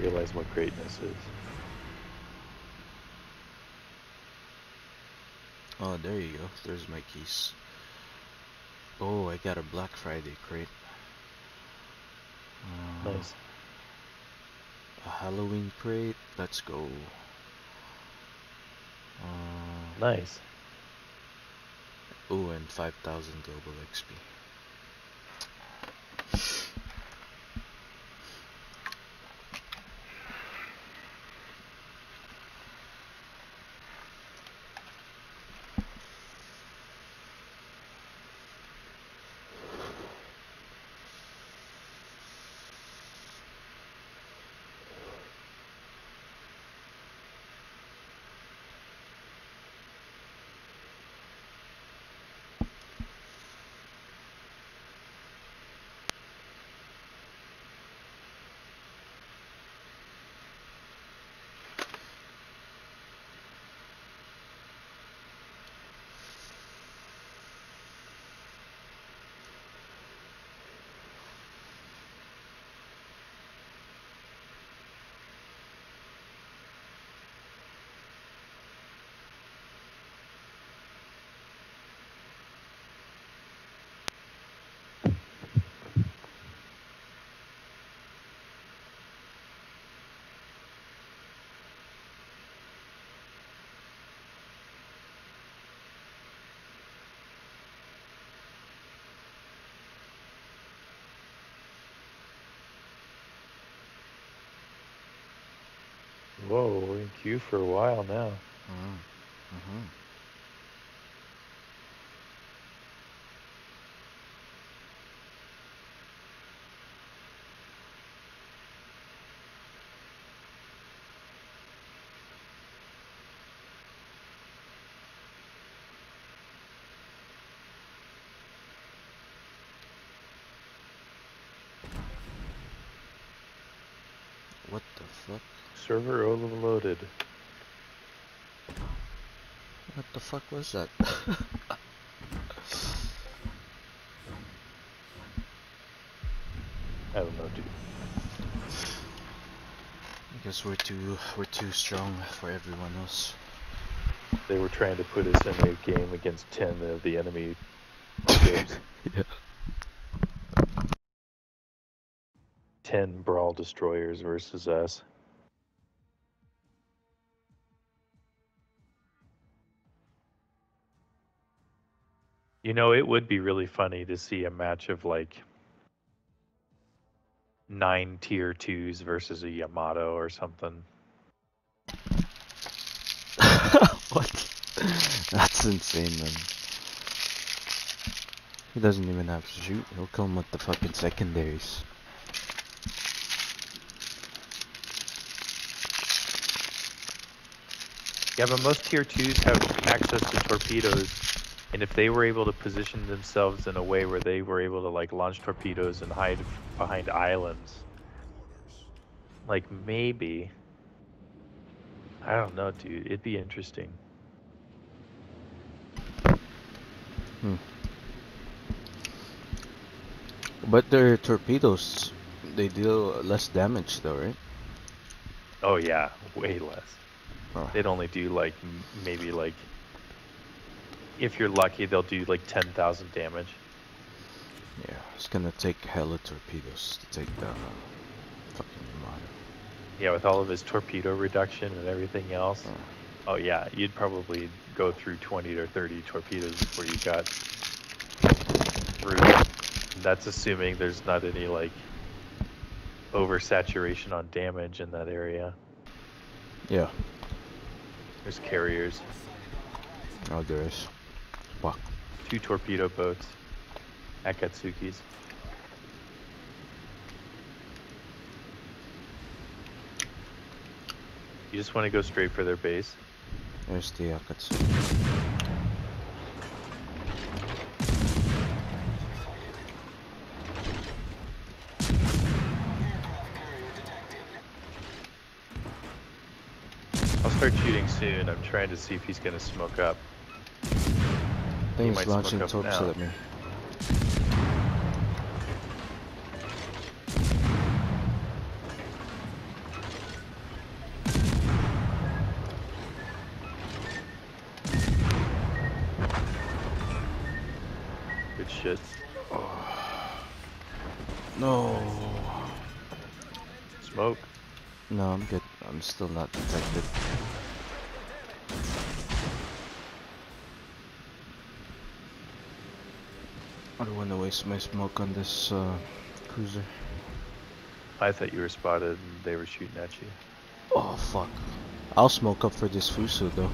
realize what greatness is. Oh, there you go. There's my keys. Oh, I got a Black Friday crate. Uh, Nice. A Halloween crate. Let's go. Uh, Nice. oh, and 5,000 global XP. Whoa, we're in queue for a while now. Mm. hmm What the fuck? Server overloaded. What the fuck was that? I don't know, dude. I guess we're too we're too strong for everyone else. They were trying to put us in a game against 10 of the enemy games. yeah. 10 Brawl Destroyers versus us. You know, it would be really funny to see a match of like nine tier twos versus a Yamato or something. what? That's insane, man. He doesn't even have to shoot. He'll come with the fucking secondaries. Yeah, but most tier twos have access to torpedoes, and if they were able to position themselves in a way where they were able to like launch torpedoes and hide behind islands, like maybe, I don't know, dude, it'd be interesting. Hmm. But their torpedoes, they deal less damage though, right? Oh yeah, way less. Oh. They'd only do like maybe like, if you're lucky, they'll do like ten thousand damage. Yeah, it's gonna take hella torpedoes to take the fucking Yamato. Yeah, with all of his torpedo reduction and everything else. Oh. Oh yeah, you'd probably go through 20 to 30 torpedoes before you got through. That's assuming there's not any like oversaturation on damage in that area. Yeah. There's carriers, Oh, there is. Two torpedo boats, Akatsuki's. You just want to go straight for their base. There's the uh, Akatsuki. I'll start shooting soon. I'm trying to see if he's gonna smoke up. He might launching torpedoes at me. Good shit. Oh. No. Smoke? No, I'm good. I'm still not detected. I don't want to waste my smoke on this uh, cruiser. I thought you were spotted and they were shooting at you. Oh fuck. I'll smoke up for this Fuso though.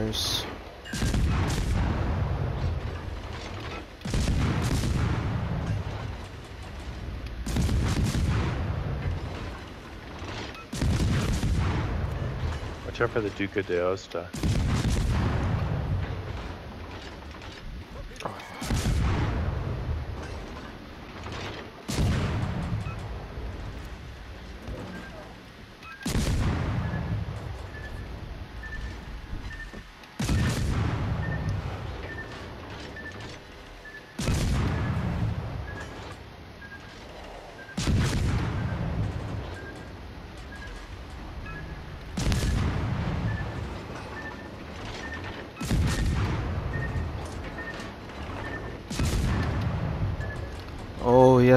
Watch out for the Duca d'Aosta.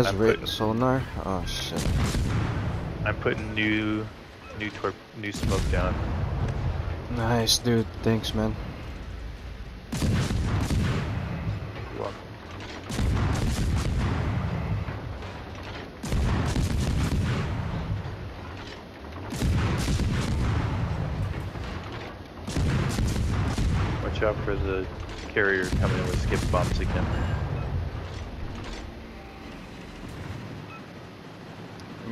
Has I'm putting- sonar. Oh shit. I'm putting new, new tor- new smoke down. Nice, dude. Thanks, man. Watch out for the carrier coming in with skip bombs again.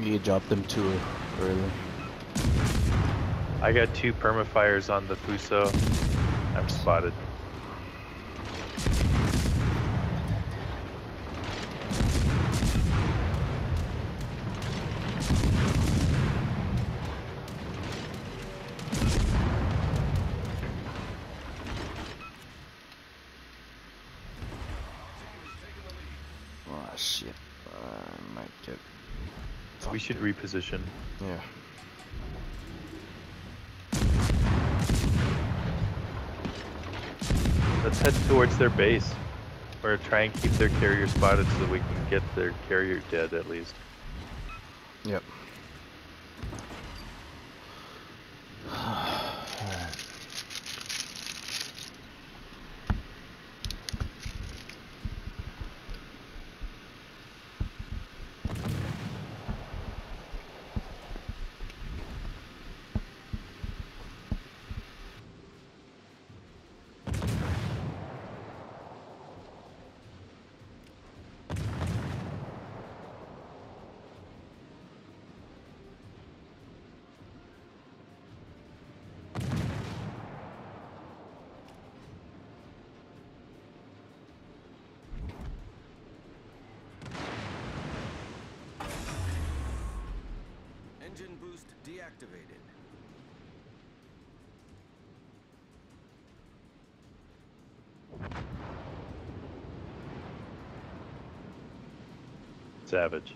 You dropped them too early. I got two permafires on the Fuso. I'm spotted. Should reposition. Yeah. Let's head towards their base. Or try and keep their carrier spotted so we can get their carrier dead at least. Yep. Deactivated. Savage.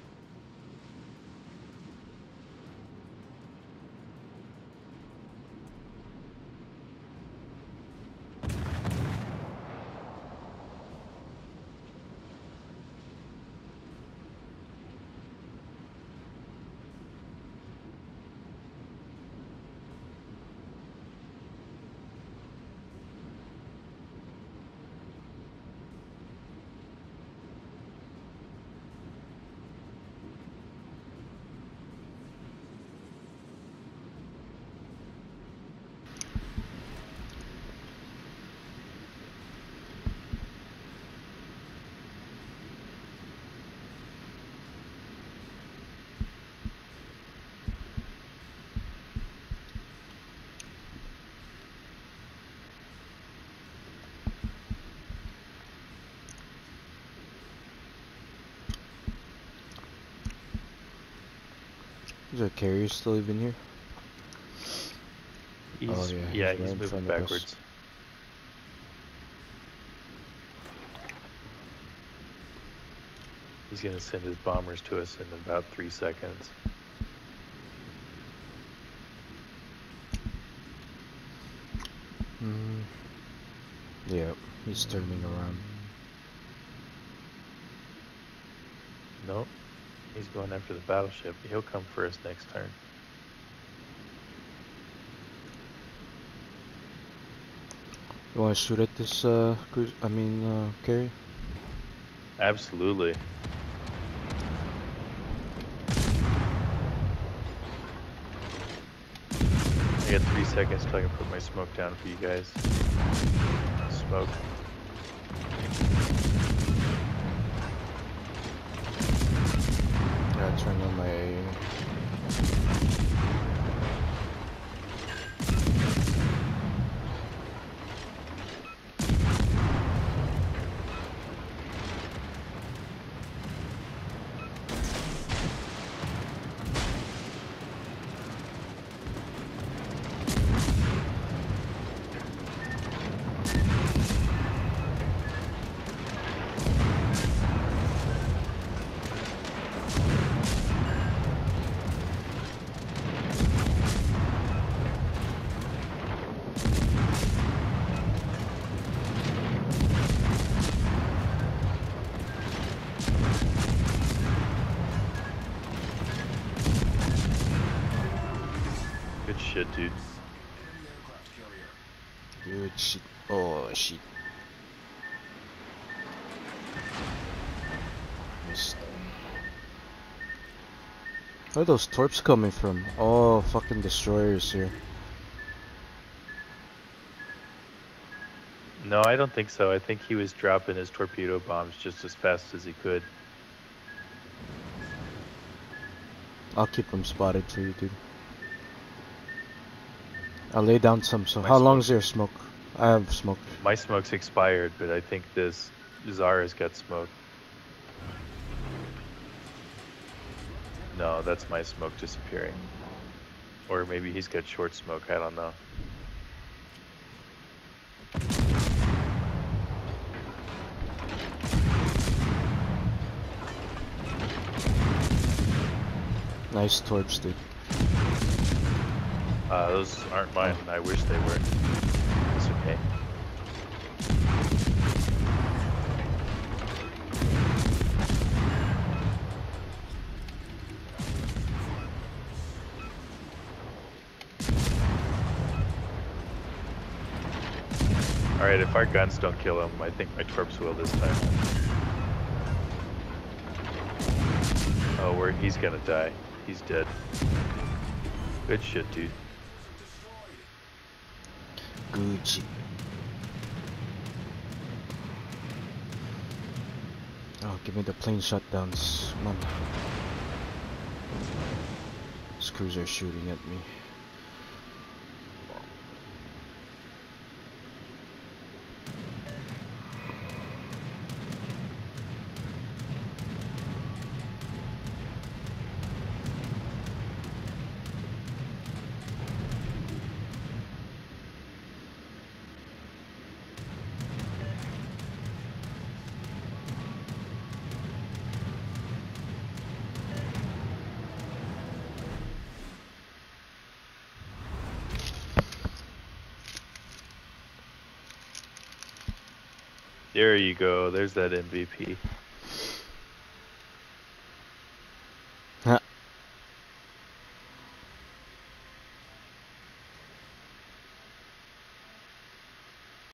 Is our carrier still even here? He's, Oh, yeah, yeah, he's he's moving front of us. backwards. He's gonna send his bombers to us in about three seconds. Mm. Yeah, he's turning around. Nope. He's going after the battleship. He'll come for us next turn. You wanna shoot at this, uh, cruise? I mean, uh, carrier? Absolutely. I got three seconds till I can put my smoke down for you guys. Smoke. Turn on my shit, dude. Good shit. Oh, shit. Where are those torps coming from? Oh, fucking destroyers here. No, I don't think so. I think he was dropping his torpedo bombs just as fast as he could. I'll keep them spotted for you, dude. I'll lay down some. So, My how long is your smoke? I have smoke. My smoke's expired, but I think this Zara's got smoke. No, that's my smoke disappearing. Or maybe he's got short smoke, I don't know. Nice torps, dude. Uh, those aren't mine, and I wish they were. It's okay. Alright, if our guns don't kill him, I think my torps will this time. Oh, where he's gonna die. He's dead. Good shit, dude. Shit. Oh, give me the plane shutdowns. Come on. This cruiser shooting at me. There you go. There's that MVP.